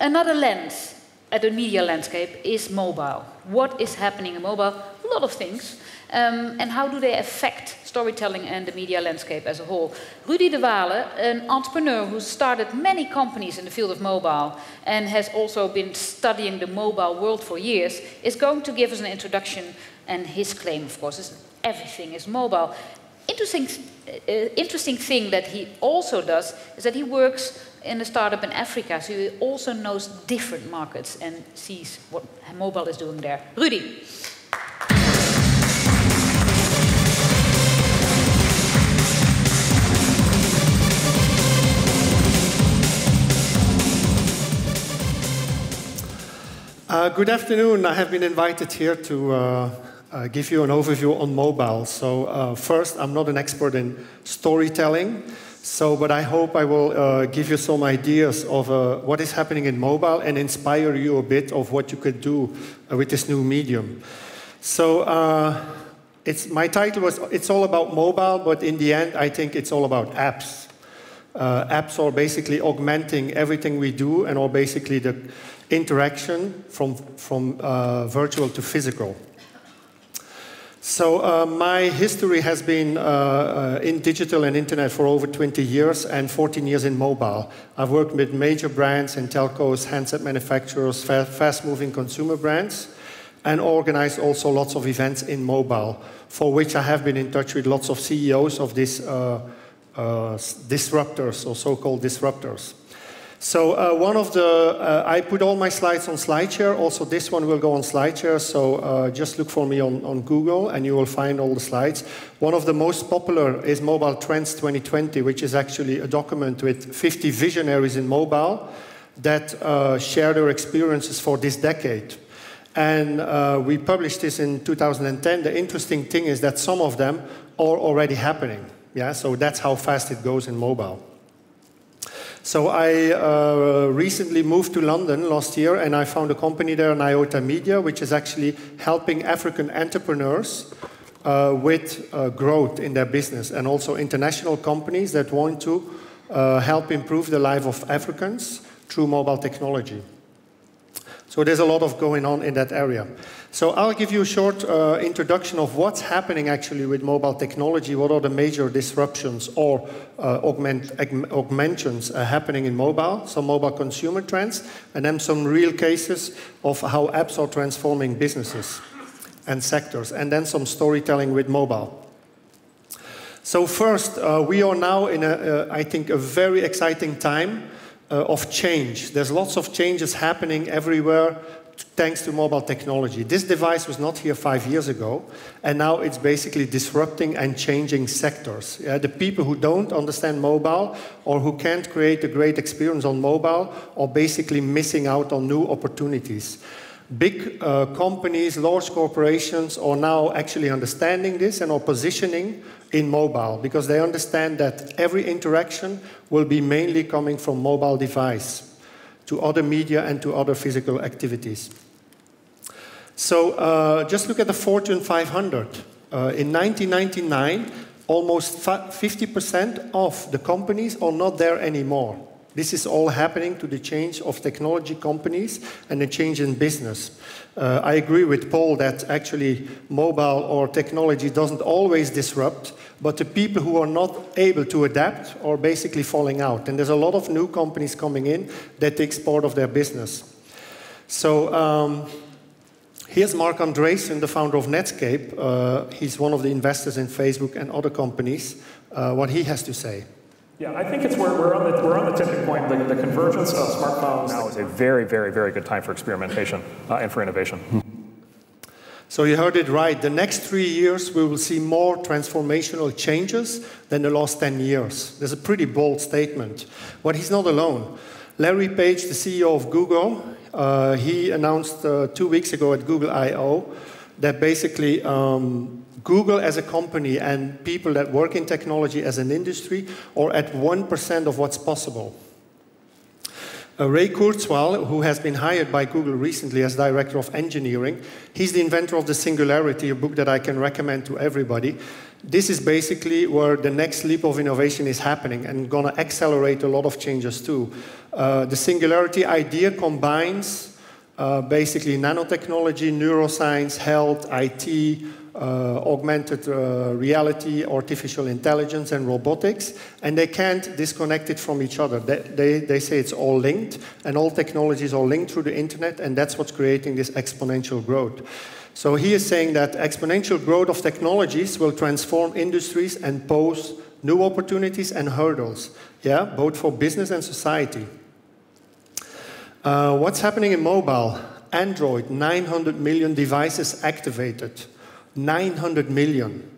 Another lens at the media landscape is mobile. What is happening in mobile? A lot of things. Um, and how do they affect storytelling and the media landscape as a whole? Rudy de Waele, an entrepreneur who started many companies in the field of mobile and has also been studying the mobile world for years, is going to give us an introduction. And his claim, of course, is everything is mobile. Interesting, uh, interesting thing that he also does is that he works in a startup in Africa, so he also knows different markets and sees what mobile is doing there. Rudy. Uh, good afternoon. I have been invited here to uh, uh, give you an overview on mobile. So uh, first, I'm not an expert in storytelling, so but I hope I will uh, give you some ideas of uh, what is happening in mobile and inspire you a bit of what you could do with this new medium. So it's, my title was It's All About Mobile, but in the end, I think it's all about apps. apps are basically augmenting everything we do and are basically the interaction from, from uh, virtual to physical. So uh, my history has been uh, uh in digital and internet for over 20 years and 14 years in mobile. I've worked with major brands and telcos, handset manufacturers, fa fast-moving consumer brands, and organized also lots of events in mobile, for which I have been in touch with lots of CEOs of these uh, uh, disruptors, or so-called disruptors. So uh, one of the, uh, I put all my slides on SlideShare. Also, this one will go on SlideShare. So uh, just look for me on, on Google and you will find all the slides. One of the most popular is Mobile Trends 2020, which is actually a document with 50 visionaries in mobile that uh, share their experiences for this decade. And uh, we published this in 2010. The interesting thing is that some of them are already happening. Yeah, so that's how fast it goes in mobile. So I uh, recently moved to London last year and I found a company there, Nyota Media, which is actually helping African entrepreneurs uh, with uh, growth in their business and also international companies that want to uh, help improve the life of Africans through mobile technology. So there's a lot of going on in that area. So I'll give you a short uh, introduction of what's happening actually with mobile technology, what are the major disruptions or uh, augment, augmentations uh, happening in mobile, some mobile consumer trends, and then some real cases of how apps are transforming businesses and sectors, and then some storytelling with mobile. So first, uh, we are now in, a, uh, I think, a very exciting time uh, of change. There's lots of changes happening everywhere thanks to mobile technology. This device was not here five years ago, and now it's basically disrupting and changing sectors. Yeah, the people who don't understand mobile or who can't create a great experience on mobile are basically missing out on new opportunities. Big uh, companies, large corporations are now actually understanding this and are positioning in mobile because they understand that every interaction will be mainly coming from mobile device to other media and to other physical activities. So uh, just look at the Fortune 500. Uh, in 1999, almost 50% of the companies are not there anymore. This is all happening to the change of technology companies and the change in business. Uh, I agree with Paul that actually mobile or technology doesn't always disrupt, but the people who are not able to adapt are basically falling out. And there's a lot of new companies coming in that takes part of their business. So um, here's Marc Andreessen, the founder of Netscape. Uh, he's one of the investors in Facebook and other companies. Uh, what he has to say. Yeah, I think it's where we're on the, we're on the tipping point. The, the convergence of smartphones now is a very, very, very good time for experimentation uh, and for innovation. So you heard it right. The next three years, we will see more transformational changes than the last 10 years. That's a pretty bold statement. But he's not alone. Larry Page, the CEO of Google, uh, he announced uh, two weeks ago at Google I.O. that basically um, Google as a company and people that work in technology as an industry are at 1% of what's possible. Uh, Ray Kurzweil, who has been hired by Google recently as director of engineering, he's the inventor of the Singularity, a book that I can recommend to everybody. This is basically where the next leap of innovation is happening and going to accelerate a lot of changes too. Uh, the singularity idea combines uh, basically nanotechnology, neuroscience, health, IT, uh, augmented uh, reality, artificial intelligence, and robotics, and they can't disconnect it from each other. They, they, they say it's all linked, and all technologies are linked through the internet, and that's what's creating this exponential growth. So he is saying that exponential growth of technologies will transform industries and pose new opportunities and hurdles, yeah, both for business and society. Uh, what's happening in mobile? Android, 900 million devices activated. 900 million.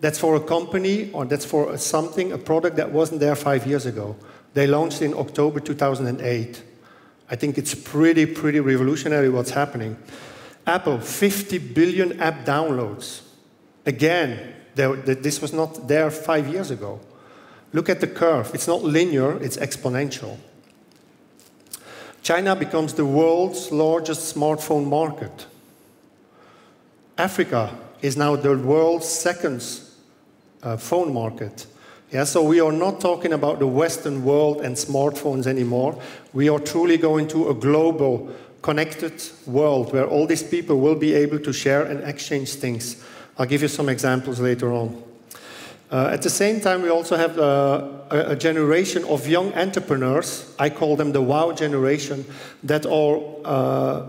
That's for a company or that's for something, a product that wasn't there five years ago. They launched in October 2008. I think it's pretty, pretty revolutionary what's happening. Apple, 50 billion app downloads. Again, this was not there five years ago. Look at the curve. It's not linear, it's exponential. China becomes the world's largest smartphone market. Africa is now the world's second uh, phone market. Yeah, so we are not talking about the Western world and smartphones anymore. We are truly going to a global, connected world where all these people will be able to share and exchange things. I'll give you some examples later on. Uh, at the same time, we also have uh, a, generation of young entrepreneurs. I call them the wow generation that are uh,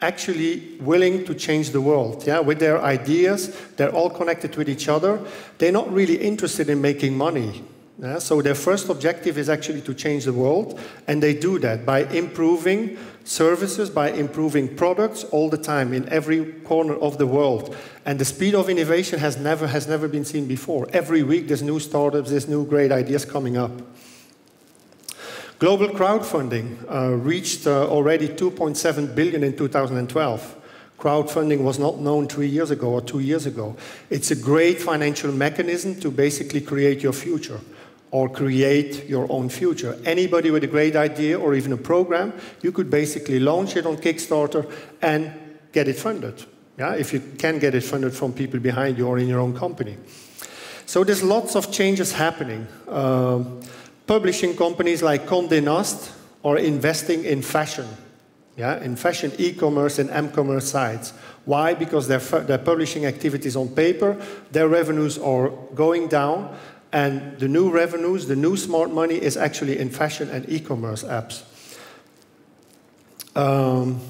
actually willing to change the world yeah with their ideas they're all connected with each other they're not really interested in making money yeah? so their first objective is actually to change the world and they do that by improving services by improving products all the time in every corner of the world and the speed of innovation has never has never been seen before every week there's new startups there's new great ideas coming up Global crowdfunding uh, reached uh, already 2.7 billion in 2012. Crowdfunding was not known three years ago or two years ago. It's a great financial mechanism to basically create your future or create your own future. Anybody with a great idea or even a program, you could basically launch it on Kickstarter and get it funded. Yeah, if you can get it funded from people behind you or in your own company. So there's lots of changes happening. Uh, publishing companies like Condé Nast are investing in fashion, yeah, in fashion e-commerce and m-commerce sites. Why? Because their, their publishing activities on paper, their revenues are going down, and the new revenues, the new smart money is actually in fashion and e-commerce apps. Um,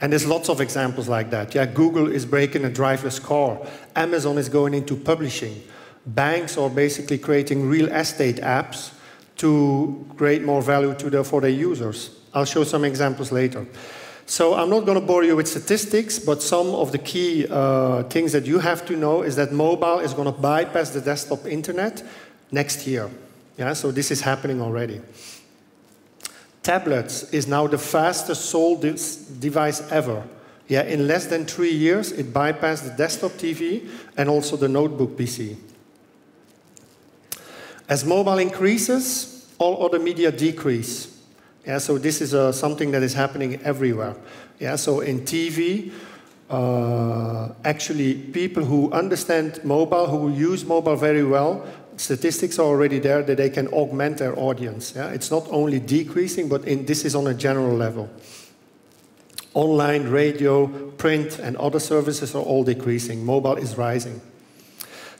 and there's lots of examples like that. Yeah, Google is breaking a driverless car. Amazon is going into publishing banks are basically creating real estate apps to create more value to the, for their users. I'll show some examples later. So I'm not going to bore you with statistics, but some of the key uh, things that you have to know is that mobile is going to bypass the desktop internet next year. Yeah, so this is happening already. Tablets is now the fastest sold device ever. Yeah, in less than three years, it bypassed the desktop TV and also the notebook PC. As mobile increases, all other media decrease. Yeah, so this is uh, something that is happening everywhere. Yeah, so in TV, uh, actually, people who understand mobile, who use mobile very well, statistics are already there that they can augment their audience. Yeah? It's not only decreasing, but in, this is on a general level. Online, radio, print, and other services are all decreasing. Mobile is rising.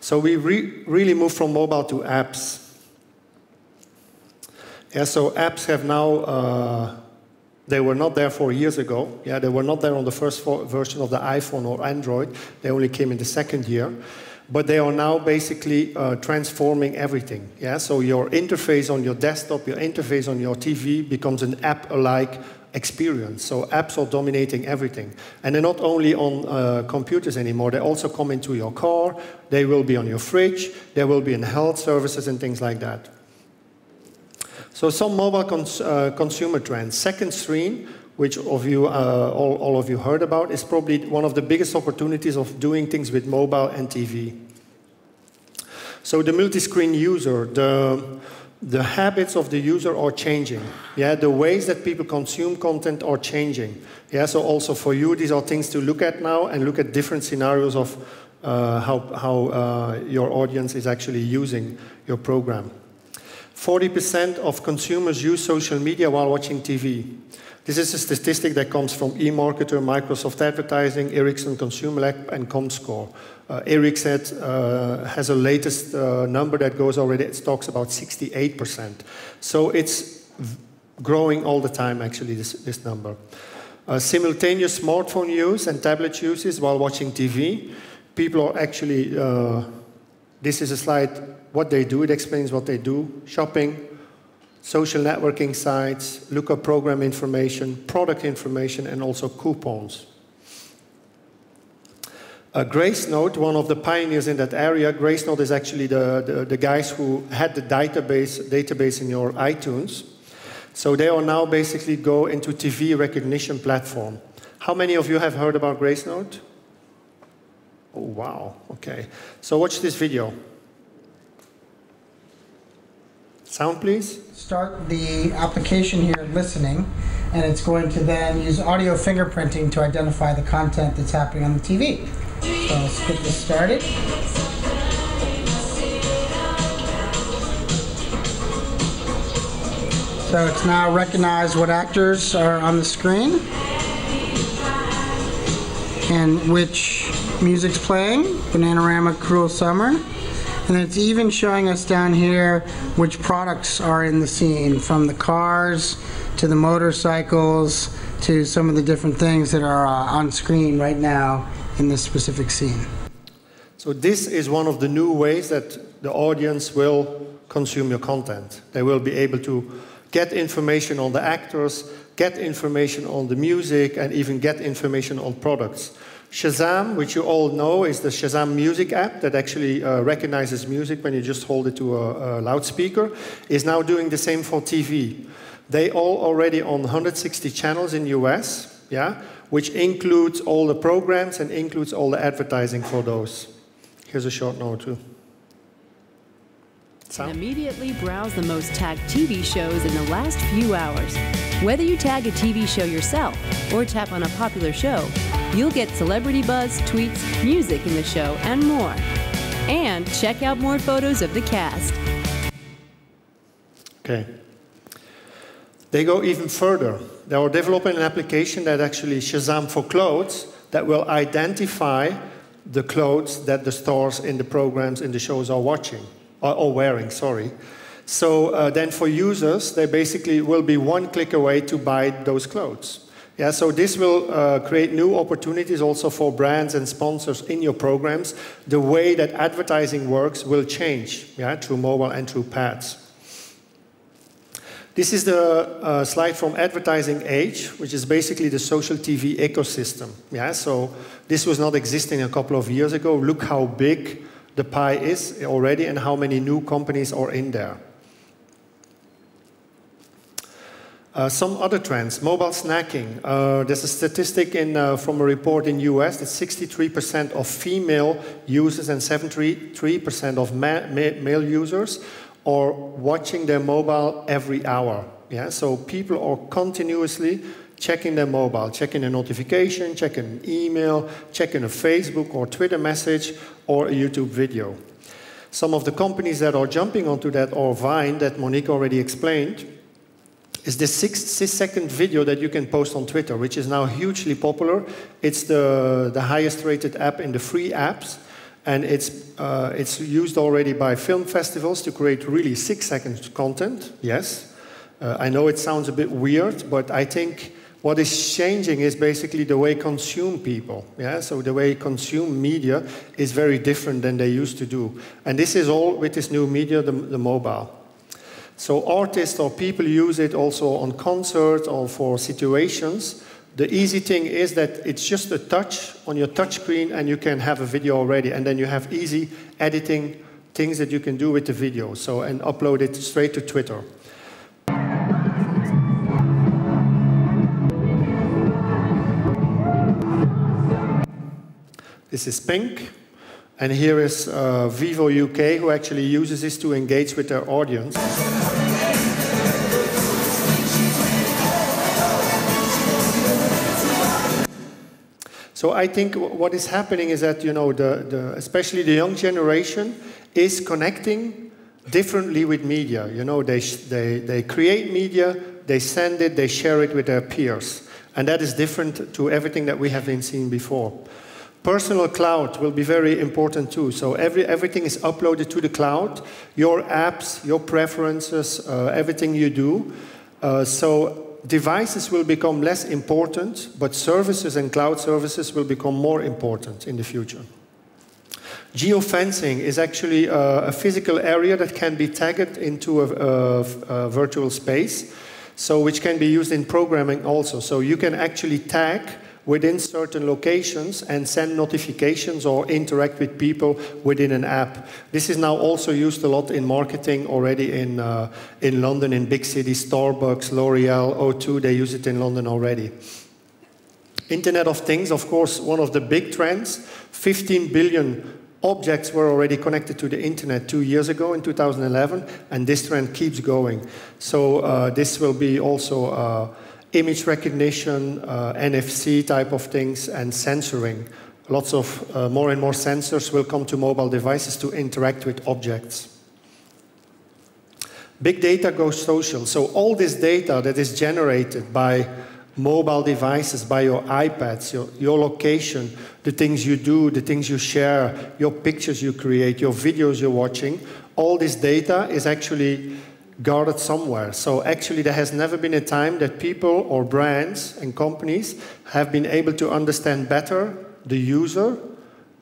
So we re really move from mobile to apps. Yeah, so apps have now, uh, they were not there four years ago. Yeah, they were not there on the first version of the iPhone or Android. They only came in the second year. But they are now basically uh, transforming everything. Yeah, so your interface on your desktop, your interface on your TV becomes an app-alike experience. So apps are dominating everything. And they're not only on uh, computers anymore, they also come into your car, they will be on your fridge, they will be in health services and things like that. So some mobile cons uh, consumer trends. Second screen, which of you, uh, all, all of you heard about, is probably one of the biggest opportunities of doing things with mobile and TV. So the multi-screen user, the, the habits of the user are changing. Yeah, the ways that people consume content are changing. Yeah, so also for you, these are things to look at now and look at different scenarios of uh, how, how uh, your audience is actually using your program. 40% of consumers use social media while watching TV. This is a statistic that comes from eMarketer, Microsoft Advertising, Ericsson Consumer Lab, and Comscore. Uh, Ericsson uh, has a latest uh, number that goes already, it talks about 68%. So it's growing all the time, actually, this, this number. Uh, simultaneous smartphone use and tablet uses while watching TV. People are actually, uh, this is a slide, what they do, it explains what they do. Shopping, social networking sites, look up program information, product information, and also coupons. Uh, Gracenote, one of the pioneers in that area, Gracenote is actually the, the, the, guys who had the database, database in your iTunes. So they are now basically go into TV recognition platform. How many of you have heard about Gracenote? Oh, wow, okay. So watch this video. Sound, please. Start the application here, listening, and it's going to then use audio fingerprinting to identify the content that's happening on the TV. So let's get this started. So it's now recognized what actors are on the screen and which music's playing. Bananarama Cruel Summer. And it's even showing us down here which products are in the scene, from the cars to the motorcycles to some of the different things that are uh, on screen right now in this specific scene. So this is one of the new ways that the audience will consume your content. They will be able to get information on the actors, get information on the music, and even get information on products. Shazam, which you all know, is the Shazam music app that actually uh, recognizes music when you just hold it to a, a, loudspeaker, is now doing the same for TV. They all already on 160 channels in US, yeah, which includes all the programs and includes all the advertising for those. Here's a short note too. Sound? Immediately browse the most tagged TV shows in the last few hours. Whether you tag a TV show yourself or tap on a popular show, You'll get celebrity buzz, tweets, music in the show, and more. And check out more photos of the cast. Okay. They go even further. They are developing an application that actually Shazam for clothes that will identify the clothes that the stars in the programs in the shows are watching or, or wearing. Sorry. So uh, then for users, they basically will be one click away to buy those clothes. Yeah, so this will uh, create new opportunities also for brands and sponsors in your programs. The way that advertising works will change yeah, through mobile and through pads. This is the uh, slide from Advertising Age, which is basically the social TV ecosystem. Yeah, so this was not existing a couple of years ago. Look how big the pie is already and how many new companies are in there. Uh, some other trends, mobile snacking. Uh, there's a statistic in, uh, from a report in US that 63% of female users and 73% of ma ma male users are watching their mobile every hour. Yeah? So people are continuously checking their mobile, checking a notification, checking an email, checking a Facebook or Twitter message or a YouTube video. Some of the companies that are jumping onto that are Vine, that Monique already explained, is the six, six second video that you can post on Twitter, which is now hugely popular. It's the, the highest rated app in the free apps. And it's, uh, it's used already by film festivals to create really six second content, yes. Uh, I know it sounds a bit weird, but I think what is changing is basically the way consume people. Yeah? So the way consume media is very different than they used to do. And this is all with this new media, the, the mobile. So artists or people use it also on concerts or for situations. The easy thing is that it's just a touch on your touch screen and you can have a video already. And then you have easy editing things that you can do with the video. So, and upload it straight to Twitter. This is pink. And here is uh, Vivo UK, who actually uses this to engage with their audience. So I think what is happening is that, you know, the, the, especially the young generation is connecting differently with media. You know, they, they, they create media, they send it, they share it with their peers. And that is different to everything that we have been seeing before. Personal cloud will be very important too. So every, everything is uploaded to the cloud. Your apps, your preferences, uh, everything you do. Uh, so devices will become less important, but services and cloud services will become more important in the future. Geofencing is actually a, a physical area that can be tagged into a, a, a virtual space, so which can be used in programming also. So you can actually tag within certain locations and send notifications or interact with people within an app. This is now also used a lot in marketing already in, uh, in London, in big cities, Starbucks, L'Oreal, O2, they use it in London already. Internet of Things, of course, one of the big trends. 15 billion objects were already connected to the internet two years ago in 2011, and this trend keeps going. So uh, this will be also uh, image recognition, uh, NFC type of things, and sensoring. Lots of uh, more and more sensors will come to mobile devices to interact with objects. Big data goes social. So all this data that is generated by mobile devices, by your iPads, your, your location, the things you do, the things you share, your pictures you create, your videos you're watching, all this data is actually guarded somewhere. So actually, there has never been a time that people or brands and companies have been able to understand better the user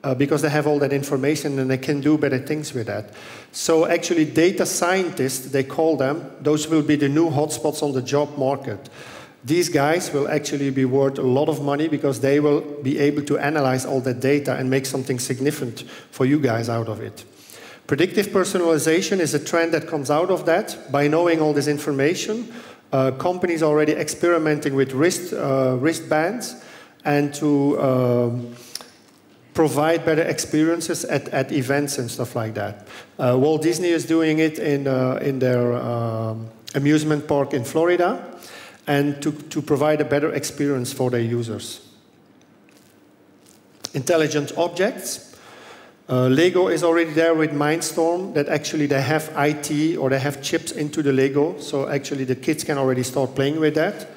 uh, because they have all that information and they can do better things with that. So actually, data scientists, they call them, those will be the new hotspots on the job market. These guys will actually be worth a lot of money because they will be able to analyze all that data and make something significant for you guys out of it. Predictive personalization is a trend that comes out of that. By knowing all this information, uh, companies are already experimenting with wrist, uh, wristbands and to um, provide better experiences at, at events and stuff like that. Uh, Walt Disney is doing it in, uh, in their um, amusement park in Florida and to, to provide a better experience for their users. Intelligent objects. Uh, Lego is already there with Mindstorm that actually they have IT or they have chips into the Lego, so actually the kids can already start playing with that.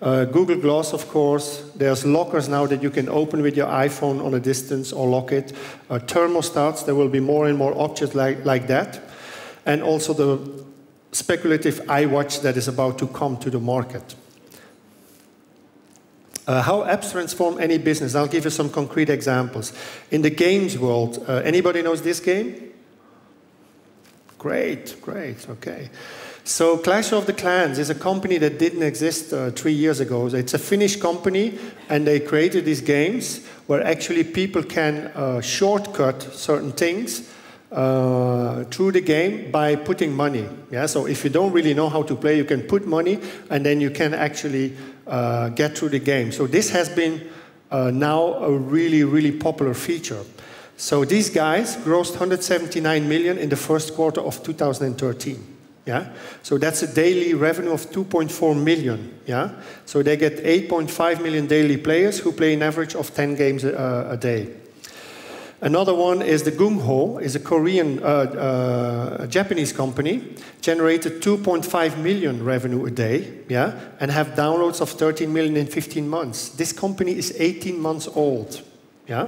Uh, Google Glass, of course. There's lockers now that you can open with your iPhone on a distance or lock it. Uh, thermostats, there will be more and more objects like, like that. And also the speculative iWatch that is about to come to the market. Uh, how apps transform any business. I'll give you some concrete examples. In the games world, uh, anybody knows this game? Great, great, okay. So Clash of the Clans is a company that didn't exist uh, three years ago. It's a Finnish company, and they created these games where actually people can uh, shortcut certain things uh, through the game by putting money. Yeah, so if you don't really know how to play, you can put money, and then you can actually uh, get through the game. So this has been uh, now a really, really popular feature. So these guys grossed 179 million in the first quarter of 2013. Yeah, so that's a daily revenue of 2.4 million. Yeah, so they get 8.5 million daily players who play an average of 10 games a, a day. Another one is the Gungho, is a Korean, uh, uh, Japanese company, generated 2.5 million revenue a day, yeah, and have downloads of 13 million in 15 months. This company is 18 months old, yeah.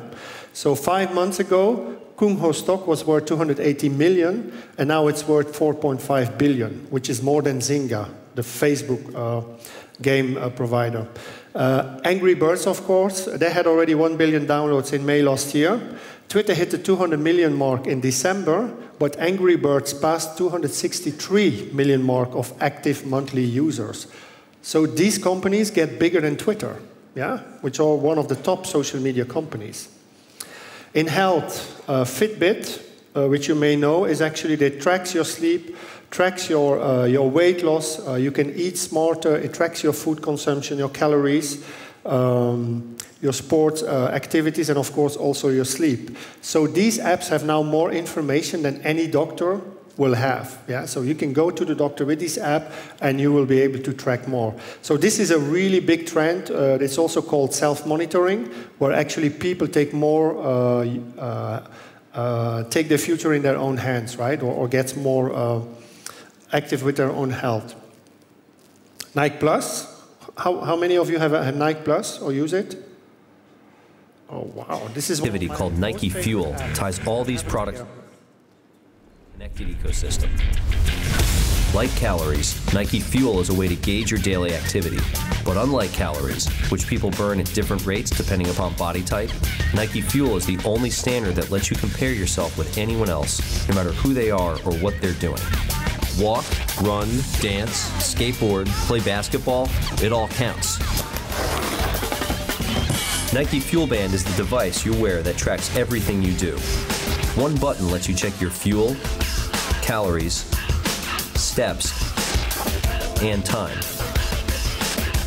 So five months ago, Gungho stock was worth 280 million, and now it's worth 4.5 billion, which is more than Zynga, the Facebook uh, game uh, provider. Uh, Angry Birds, of course, they had already 1 billion downloads in May last year. Twitter hit the 200 million mark in December, but Angry Birds passed 263 million mark of active monthly users. So these companies get bigger than Twitter, yeah, which are one of the top social media companies. In health, uh, Fitbit, uh, which you may know, is actually that tracks your sleep, tracks your, uh, your weight loss, uh, you can eat smarter, it tracks your food consumption, your calories. Um, your sports uh, activities, and of course also your sleep. So these apps have now more information than any doctor will have. Yeah, so you can go to the doctor with this app, and you will be able to track more. So this is a really big trend. Uh, it's also called self-monitoring, where actually people take more. Uh, uh, uh take the future in their own hands, right? Or, or more uh, active with their own health. Nike Plus. How, how many of you have a, Nike Plus or use it? Oh wow, this is activity called Nike Fuel ties all these products connected ecosystem. Like calories, Nike Fuel is a way to gauge your daily activity. But unlike calories, which people burn at different rates depending upon body type, Nike Fuel is the only standard that lets you compare yourself with anyone else, no matter who they are or what they're doing. Walk, run, dance, skateboard, play basketball, it all counts. Nike Fuel Band is the device you wear that tracks everything you do. One button lets you check your fuel, calories, steps, and time.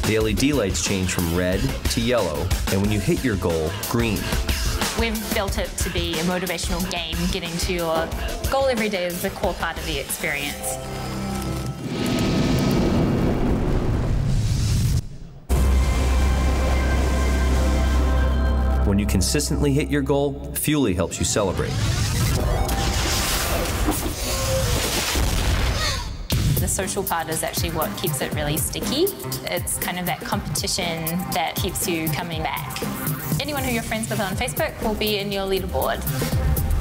The LED lights change from red to yellow, and when you hit your goal, green. We've built it to be a motivational game. Getting to your goal every day is a core part of the experience. When you consistently hit your goal, Fuelie helps you celebrate. The social part is actually what keeps it really sticky. It's kind of that competition that keeps you coming back. Anyone who you're friends with on Facebook will be in your leaderboard.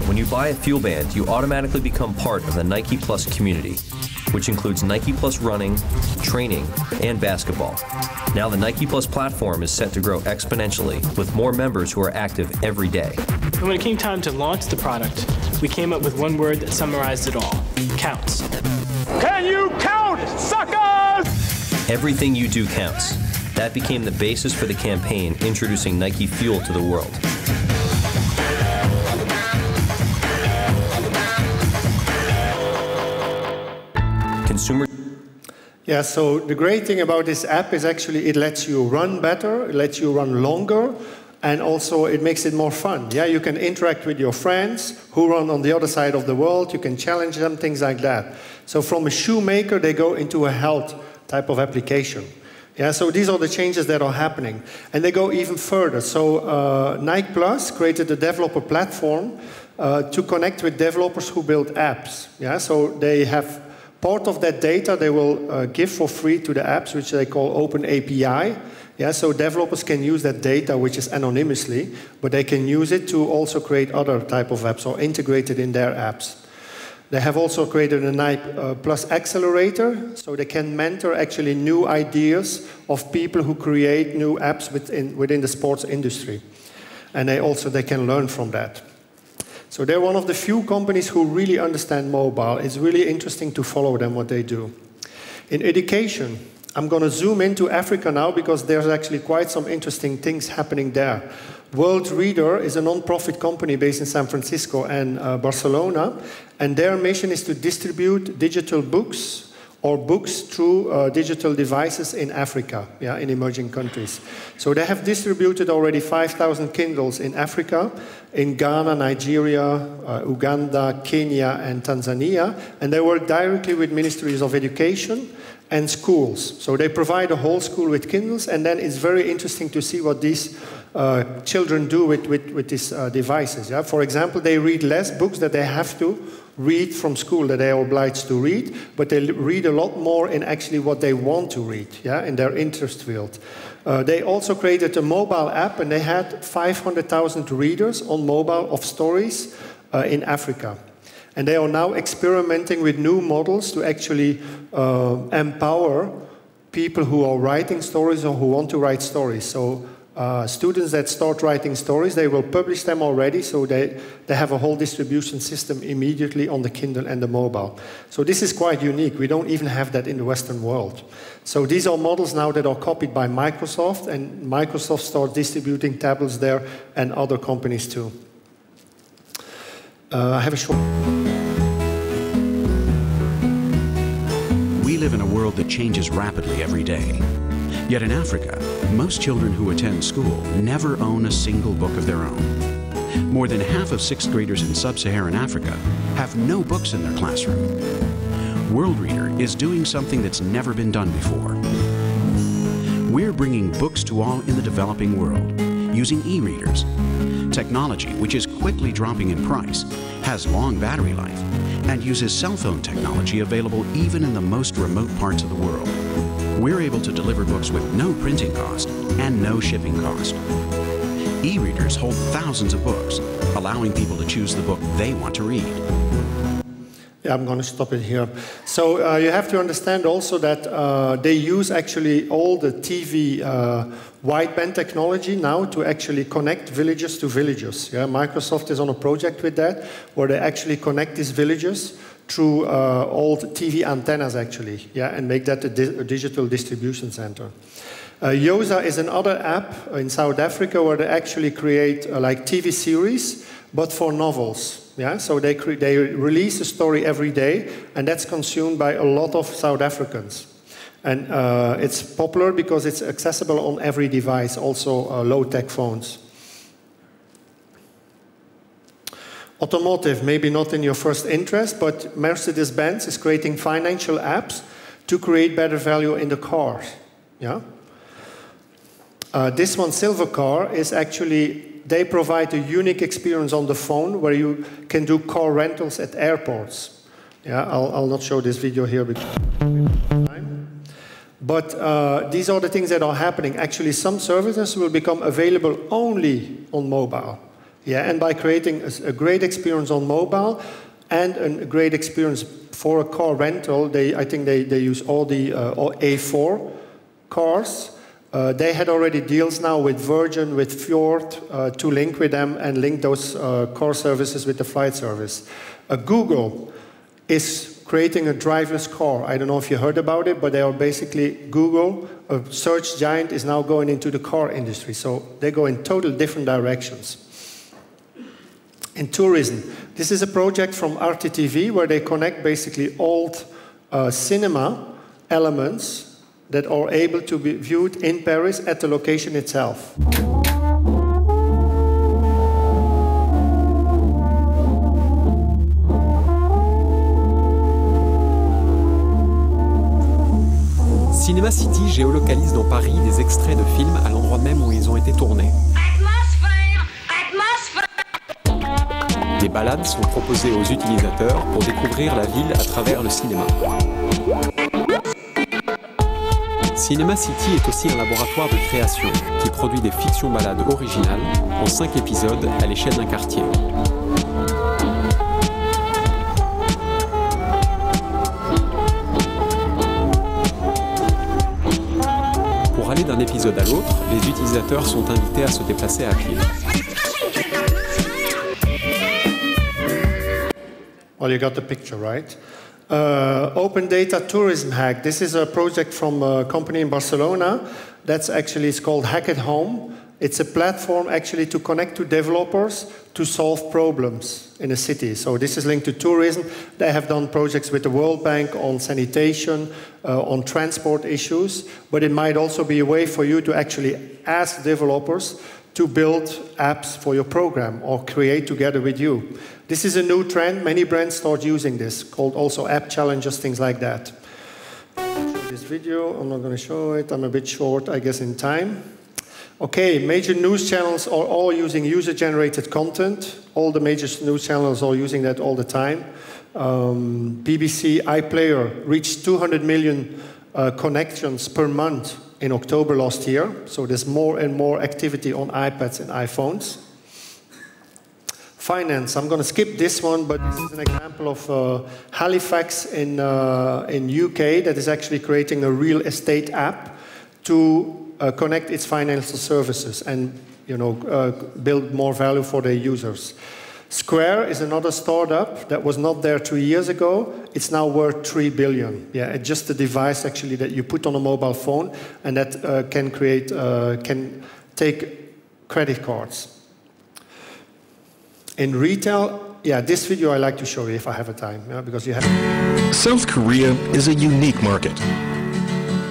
When you buy a Fuel Band, you automatically become part of the Nike Plus community which includes Nike Plus running, training, and basketball. Now the Nike Plus platform is set to grow exponentially with more members who are active every day. when it came time to launch the product, we came up with one word that summarized it all counts. Can you count, suckers? Everything you do counts. That became the basis for the campaign introducing Nike Fuel to the world. consumer. Yeah, so the great thing about this app is actually it lets you run better, it lets you run longer, and also it makes it more fun. Yeah, you can interact with your friends who run on the other side of the world, you can challenge them, things like that. So from a shoemaker, they go into a health type of application. Yeah, so these are the changes that are happening. And they go even further. So uh, Nike Plus created a developer platform uh, to connect with developers who build apps. Yeah, so they have Part of that data they will uh, give for free to the apps, which they call Open API. Yeah, so developers can use that data, which is anonymously, but they can use it to also create other type of apps or integrate it in their apps. They have also created a Nike uh, Plus accelerator, so they can mentor actually new ideas of people who create new apps within, within the sports industry. And they also they can learn from that. So they're one of the few companies who really understand mobile. It's really interesting to follow them, what they do. In education, I'm going to zoom into Africa now because there's actually quite some interesting things happening there. World Reader is a non-profit company based in San Francisco and uh, Barcelona, and their mission is to distribute digital books or books through uh, digital devices in Africa, yeah, in emerging countries. So they have distributed already 5,000 Kindles in Africa, in Ghana, Nigeria, uh, Uganda, Kenya, and Tanzania, and they work directly with ministries of education and schools. So they provide a whole school with Kindles, and then it's very interesting to see what these uh, children do with, with, with these uh, devices. Yeah? For example, they read less books that they have to read from school that they are obliged to read, but they read a lot more in actually what they want to read, yeah, in their interest field. Uh, they also created a mobile app, and they had 500,000 readers on mobile of stories uh, in Africa. And they are now experimenting with new models to actually uh, empower people who are writing stories or who want to write stories. So uh, students that start writing stories, they will publish them already, so they, they have a whole distribution system immediately on the Kindle and the mobile. So this is quite unique. We don't even have that in the Western world. So these are models now that are copied by Microsoft, and Microsoft starts distributing tablets there and other companies too. Uh, I have a short. We live in a world that changes rapidly every day. Yet in Africa, most children who attend school never own a single book of their own. More than half of sixth graders in sub-Saharan Africa have no books in their classroom. WorldReader is doing something that's never been done before. We're bringing books to all in the developing world using e-readers. Technology, which is quickly dropping in price, has long battery life, and uses cell phone technology available even in the most remote parts of the world. We're able to deliver books with no printing cost and no shipping cost. E-readers hold thousands of books, allowing people to choose the book they want to read. Yeah, I'm going to stop it here. So uh, you have to understand also that uh, they use actually all the TV uh, wideband technology now to actually connect villages to villages. Yeah, Microsoft is on a project with that where they actually connect these villages through uh, old TV antennas actually, yeah, and make that a, di a digital distribution center. Uh, Yoza is another app in South Africa where they actually create uh, like TV series, but for novels. Yeah, so they, they release a story every day, and that's consumed by a lot of South Africans. And uh, it's popular because it's accessible on every device, also uh, low-tech phones. Automotive, maybe not in your first interest, but Mercedes-Benz is creating financial apps to create better value in the cars. Yeah. Uh, this one, Silver Car, is actually they provide a unique experience on the phone where you can do car rentals at airports. Yeah, I'll, I'll not show this video here but uh, these are the things that are happening. Actually, some services will become available only on mobile. Yeah, and by creating a, great experience on mobile and a great experience for a car rental, they, I think they, they use all the uh, all A4 cars uh, they had already deals now with Virgin, with Fjord, uh, to link with them and link those uh, core services with the flight service. Uh, Google is creating a driverless car. I don't know if you heard about it, but they are basically Google, a search giant, is now going into the car industry. So they go in total different directions. In tourism, this is a project from RTTV where they connect basically old uh, cinema elements that are able to be viewed in Paris at the location itself. Cinema City géolocalise dans Paris des extraits de films à l'endroit même où ils ont été tournés. Des balades sont proposées aux utilisateurs pour découvrir la ville à travers le cinéma. Cinema City est aussi un laboratoire de création qui produit des fictions balades originales en 5 épisodes à l'échelle d'un quartier. Pour aller d'un épisode à l'autre, les utilisateurs sont invités à se déplacer à pied. Well, you got the picture, right? Uh, Open Data Tourism Hack. This is a project from a company in Barcelona. That's actually it's called Hack at Home. It's a platform actually to connect to developers to solve problems in a city. So this is linked to tourism. They have done projects with the World Bank on sanitation, uh, on transport issues, but it might also be a way for you to actually ask developers to build apps for your program or create together with you. This is a new trend. Many brands start using this, called also app challenges, things like that. This video, I'm not going to show it. I'm a bit short, I guess, in time. Okay, major news channels are all using user-generated content. All the major news channels are using that all the time. Um, BBC iPlayer reached 200 million uh, connections per month in October last year. So there's more and more activity on iPads and iPhones finance. I'm going to skip this one, but this is an example of uh, Halifax in, uh, in UK that is actually creating a real estate app to uh, connect its financial services and you know, uh, build more value for their users. Square is another startup that was not there two years ago. It's now worth three billion. Yeah, it's just a device actually that you put on a mobile phone and that uh, can create, uh, can take credit cards. In retail, yeah, this video I like to show you if I have a time, yeah, because you have. South Korea is a unique market.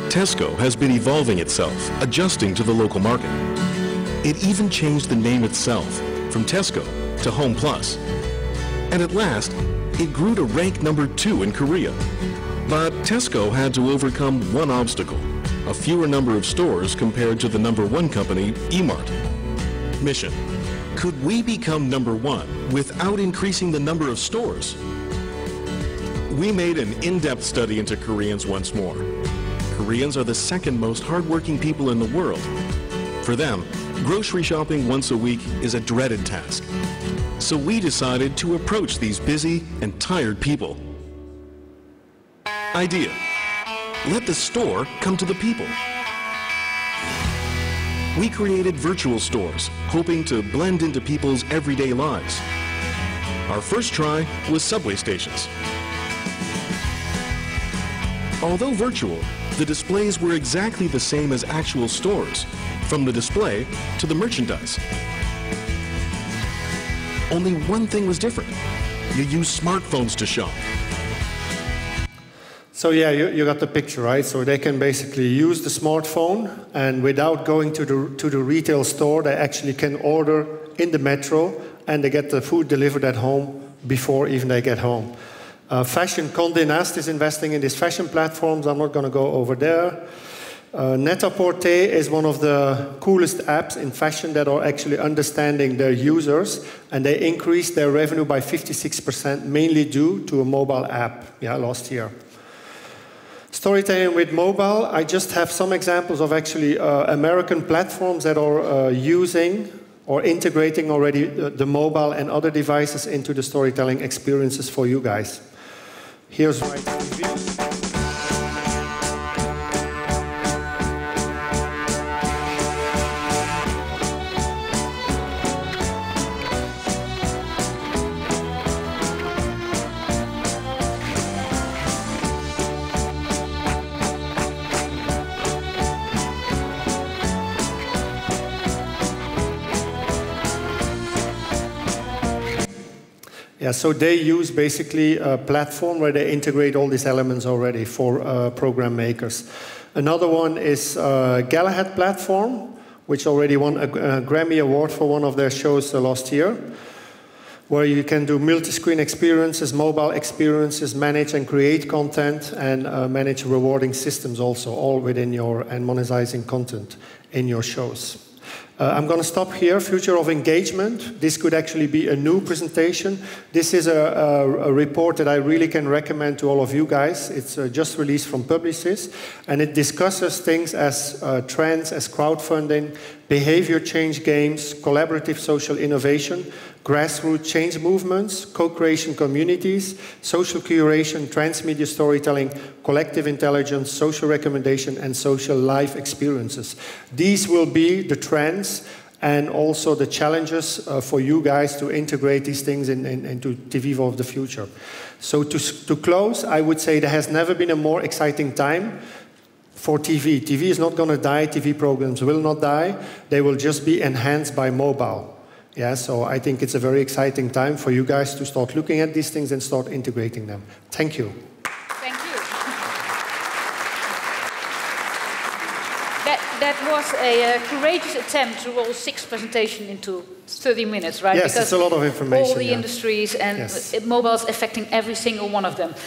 Tesco has been evolving itself, adjusting to the local market. It even changed the name itself from Tesco to Home Plus. And at last, it grew to rank number two in Korea. But Tesco had to overcome one obstacle, a fewer number of stores compared to the number one company, Emart. Mission, could we become number one without increasing the number of stores? We made an in-depth study into Koreans once more. Koreans are the second most hardworking people in the world. For them, grocery shopping once a week is a dreaded task. So we decided to approach these busy and tired people. Idea. Let the store come to the people. We created virtual stores, hoping to blend into people's everyday lives. Our first try was subway stations. Although virtual, the displays were exactly the same as actual stores, from the display to the merchandise. Only one thing was different. You use smartphones to shop. So yeah, you, you got the picture, right? So they can basically use the smartphone, and without going to the, to the retail store, they actually can order in the metro, and they get the food delivered at home before even they get home. Uh, fashion Condé Nast is investing in these fashion platforms. I'm not going to go over there. Uh, Net-a-Porter is one of the coolest apps in fashion that are actually understanding their users, and they increased their revenue by 56%, mainly due to a mobile app yeah, last year. Storytelling with mobile, I just have some examples of actually uh, American platforms that are uh, using or integrating already the, mobile and other devices into the storytelling experiences for you guys. Here's right Yeah, so they use basically a platform where they integrate all these elements already for uh, program makers. Another one is uh, Galahad platform, which already won a, a, Grammy Award for one of their shows uh, last year, where you can do multi-screen experiences, mobile experiences, manage and create content, and uh, manage rewarding systems also, all within your, and monetizing content in your shows. Uh, I'm going to stop here. Future of engagement. This could actually be a new presentation. This is a, a, a report that I really can recommend to all of you guys. It's uh, just released from Publicis, and it discusses things as uh, trends, as crowdfunding, behavior change games, collaborative social innovation, grassroots change movements, co-creation communities, social curation, transmedia storytelling, collective intelligence, social recommendation, and social life experiences. These will be the trends and also the challenges uh, for you guys to integrate these things in, in, into TVivo of the future. So to, to close, I would say there has never been a more exciting time for TV. TV is not going to die, TV programs will not die, they will just be enhanced by mobile. Yeah, so I think it's a very exciting time for you guys to start looking at these things and start integrating them. Thank you. Thank you. That, that was a uh, courageous attempt to roll six presentations into 30 minutes, right? Yes, because it's a lot of information. All the yeah. industries and yes. mobiles affecting every single one of them.